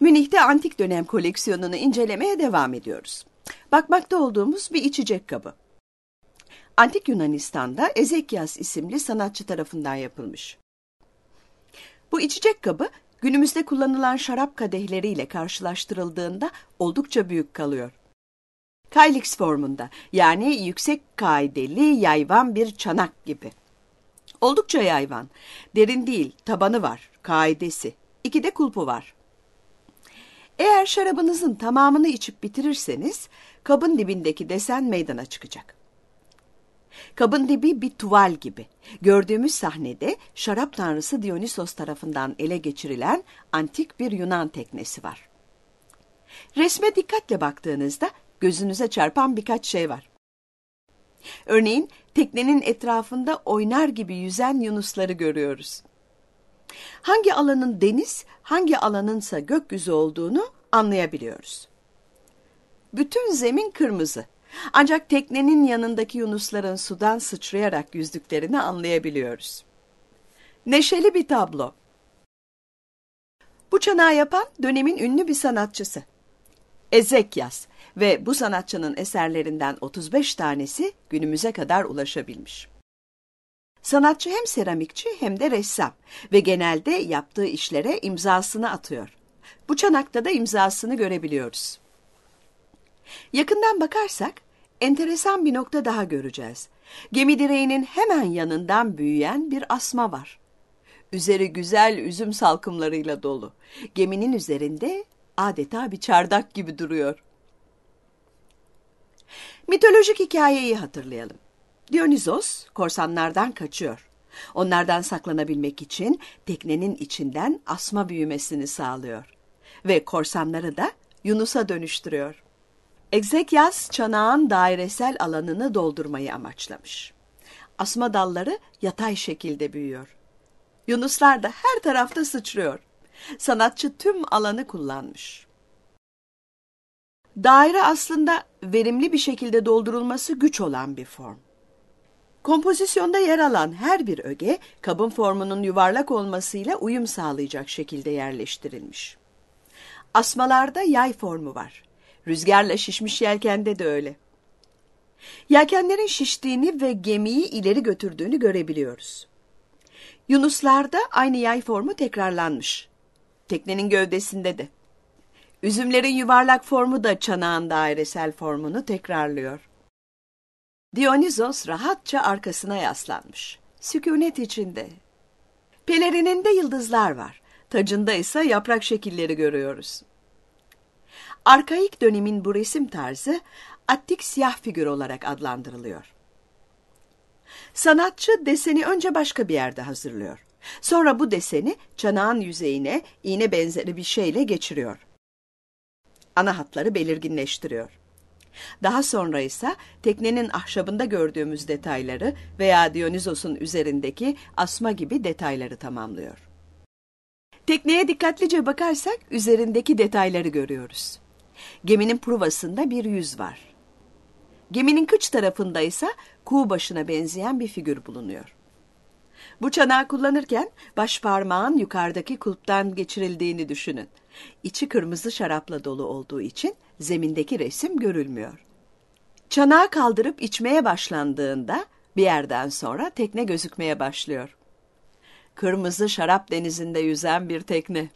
Münih'te antik dönem koleksiyonunu incelemeye devam ediyoruz. Bakmakta olduğumuz bir içecek kabı. Antik Yunanistan'da Ezekias isimli sanatçı tarafından yapılmış. Bu içecek kabı günümüzde kullanılan şarap kadehleriyle karşılaştırıldığında oldukça büyük kalıyor. Kylix formunda yani yüksek kaideli yayvan bir çanak gibi. Oldukça yayvan. Derin değil, tabanı var, kaidesi. İki de kulpu var. Eğer şarabınızın tamamını içip bitirirseniz kabın dibindeki desen meydana çıkacak. Kabın dibi bir tuval gibi. Gördüğümüz sahnede şarap tanrısı Dionysos tarafından ele geçirilen antik bir Yunan teknesi var. Resme dikkatle baktığınızda gözünüze çarpan birkaç şey var. Örneğin teknenin etrafında oynar gibi yüzen yunusları görüyoruz. Hangi alanın deniz, hangi alanınsa gökyüzü olduğunu anlayabiliyoruz. Bütün zemin kırmızı. Ancak teknenin yanındaki yunusların sudan sıçrayarak yüzdüklerini anlayabiliyoruz. Neşeli bir tablo. Bu çanağı yapan dönemin ünlü bir sanatçısı. Ezekyas ve bu sanatçının eserlerinden 35 tanesi günümüze kadar ulaşabilmiş. Sanatçı hem seramikçi hem de ressam ve genelde yaptığı işlere imzasını atıyor. Bu çanakta da imzasını görebiliyoruz. Yakından bakarsak enteresan bir nokta daha göreceğiz. Gemi direğinin hemen yanından büyüyen bir asma var. Üzeri güzel üzüm salkımlarıyla dolu. Geminin üzerinde adeta bir çardak gibi duruyor. Mitolojik hikayeyi hatırlayalım. Dionysos korsanlardan kaçıyor. Onlardan saklanabilmek için teknenin içinden asma büyümesini sağlıyor. Ve korsanları da Yunus'a dönüştürüyor. Egzekyas çanağın dairesel alanını doldurmayı amaçlamış. Asma dalları yatay şekilde büyüyor. Yunuslar da her tarafta sıçrıyor. Sanatçı tüm alanı kullanmış. Daire aslında verimli bir şekilde doldurulması güç olan bir form. Kompozisyonda yer alan her bir öge kabın formunun yuvarlak olmasıyla uyum sağlayacak şekilde yerleştirilmiş. Asmalarda yay formu var. Rüzgarla şişmiş yelkende de öyle. Yelkenlerin şiştiğini ve gemiyi ileri götürdüğünü görebiliyoruz. Yunuslarda aynı yay formu tekrarlanmış. Teknenin gövdesinde de. Üzümlerin yuvarlak formu da çanağın dairesel formunu tekrarlıyor. Dionysos rahatça arkasına yaslanmış. Sükunet içinde. Pelerininde yıldızlar var. Tacında ise yaprak şekilleri görüyoruz. Arkaik dönemin bu resim tarzı attik siyah figür olarak adlandırılıyor. Sanatçı deseni önce başka bir yerde hazırlıyor. Sonra bu deseni çanağın yüzeyine iğne benzeri bir şeyle geçiriyor. Ana hatları belirginleştiriyor. Daha sonra ise teknenin ahşabında gördüğümüz detayları veya Dionysos'un üzerindeki asma gibi detayları tamamlıyor. Tekneye dikkatlice bakarsak üzerindeki detayları görüyoruz. Geminin pruvasında bir yüz var. Geminin kıç tarafında ise kuğu başına benzeyen bir figür bulunuyor. Bu çanağı kullanırken baş parmağın yukarıdaki kulptan geçirildiğini düşünün. İçi kırmızı şarapla dolu olduğu için zemindeki resim görülmüyor. Çanağı kaldırıp içmeye başlandığında bir yerden sonra tekne gözükmeye başlıyor. Kırmızı şarap denizinde yüzen bir tekne.